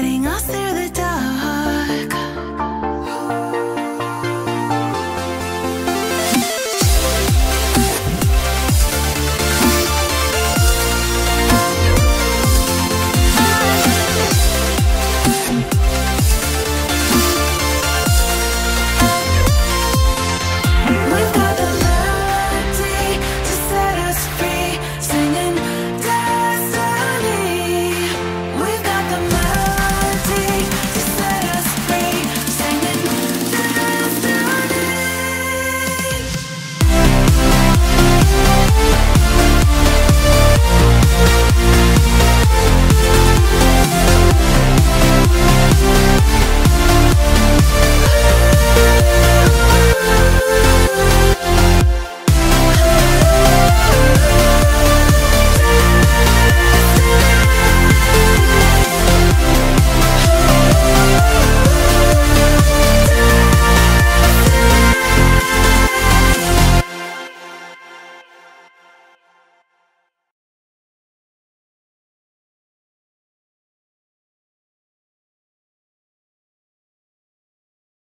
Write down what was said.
guiding us.